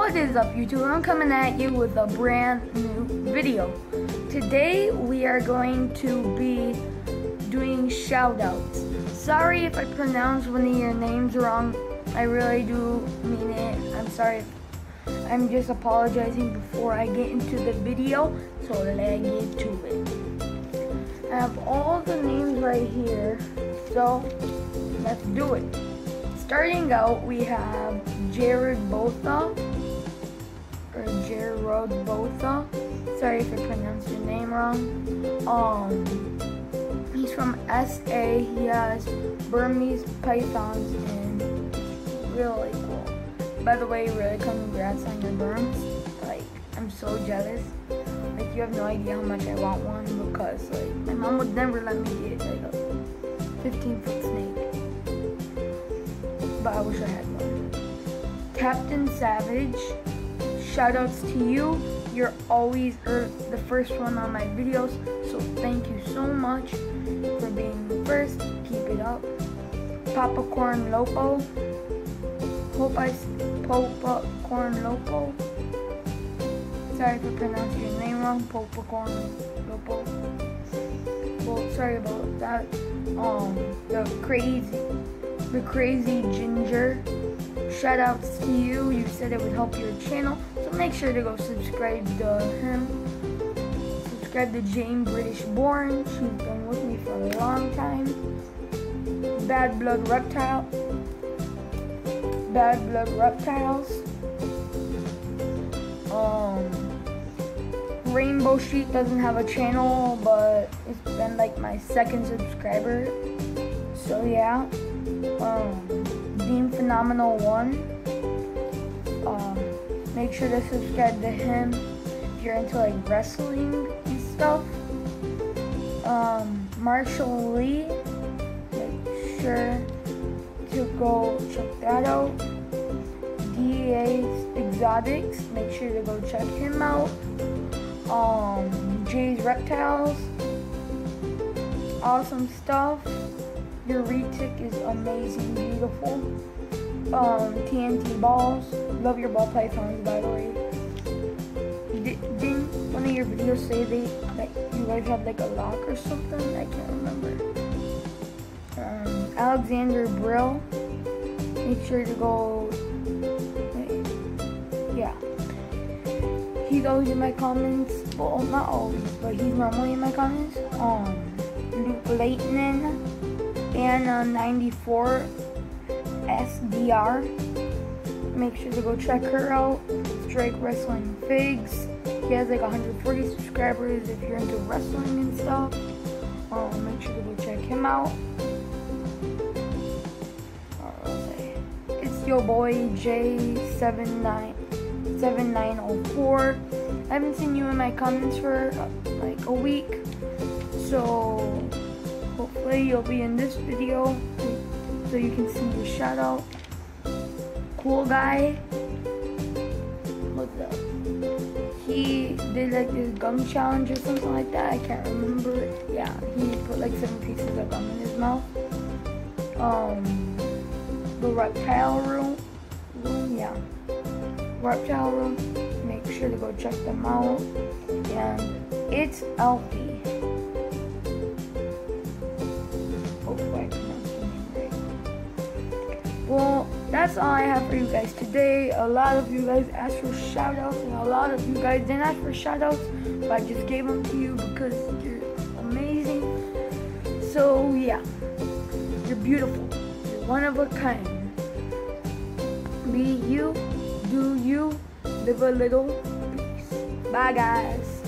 What is up YouTube? I'm coming at you with a brand new video. Today we are going to be doing shout outs. Sorry if I pronounce one of your names wrong. I really do mean it. I'm sorry. I'm just apologizing before I get into the video. So let's get to it. I have all the names right here. So let's do it. Starting out, we have Jared Botha, or Jared Botha. Sorry if I pronounced your name wrong. Um, he's from SA. He has Burmese pythons and really cool. By the way, really congrats on your Burms. Like, I'm so jealous. Like, you have no idea how much I want one because, like, my mom would never let me get like a 15 foot snake but I wish I had one. Captain Savage, shoutouts to you. You're always er, the first one on my videos, so thank you so much for being the first. Keep it up. Papa Corn Lopo. Hope I Papa Corn Lopo. Sorry for pronouncing your name wrong. Papa Corn Lopo. Well, sorry about that. Um, the crazy the crazy ginger. Shout outs to you. You said it would help your channel. So make sure to go subscribe to him. Subscribe to Jane British Born. She's been with me for a long time. Bad Blood Reptile. Bad Blood Reptiles. Um Rainbow Sheet doesn't have a channel, but it's been like my second subscriber. So yeah um, Dean Phenomenal One. Um, make sure to subscribe to him if you're into like wrestling and stuff. Um, Marshall Lee. Make sure to go check that out. DA Exotics. Make sure to go check him out. Um, Jay's Reptiles. Awesome stuff. Your retic is amazing, beautiful. Um, TNT balls. Love your ball pythons, by the way. Did, didn't one of your videos say they that you guys had like a lock or something? I can't remember. Um, Alexander Brill. Make sure to go. Yeah. He's always in my comments. Well, not always, but he's normally in my comments. Um, Luke Leighton Anna 94 SDR. Make sure to go check her out. Strike Wrestling Figs. He has like 140 subscribers if you're into wrestling and stuff. Um, make sure to go check him out. It's your boy J797904. I haven't seen you in my comments for uh, like a week. So Hopefully you'll be in this video so you can see the shout out. Cool guy. What's up? He did like this gum challenge or something like that. I can't remember. Yeah, he put like seven pieces of gum in his mouth. Um, the reptile room. Room, yeah. Reptile room. Make sure to go check them out. And it's Alfie. Well, that's all I have for you guys today. A lot of you guys asked for shoutouts, and a lot of you guys didn't ask for shoutouts, but I just gave them to you because you're amazing. So, yeah, you're beautiful. You're one of a kind. Be you, do you, live a little peace. Bye, guys.